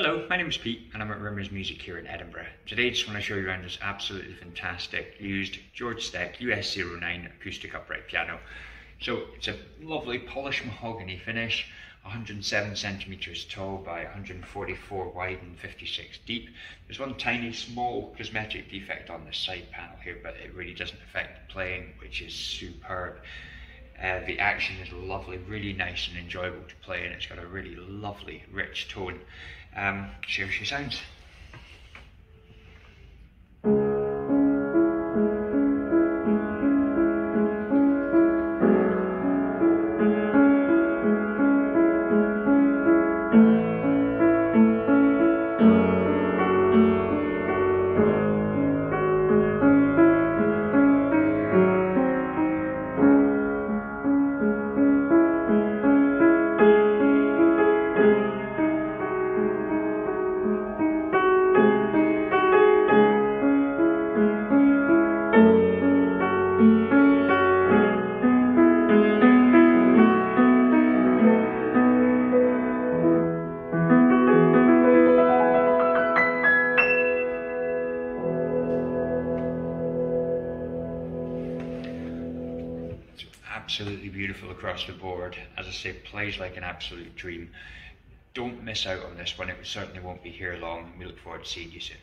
Hello, my name is Pete and I'm at Rimmer's Music here in Edinburgh. Today I just want to show you around this absolutely fantastic used George Steck US09 acoustic upright piano. So it's a lovely polished mahogany finish, 107 centimeters tall by 144 wide and 56 deep. There's one tiny small cosmetic defect on the side panel here but it really doesn't affect the playing which is superb. Uh, the action is lovely, really nice and enjoyable to play, and it's got a really lovely, rich tone. Um, see how she sounds. Absolutely beautiful across the board. As I say, plays like an absolute dream. Don't miss out on this one. It certainly won't be here long. We look forward to seeing you soon.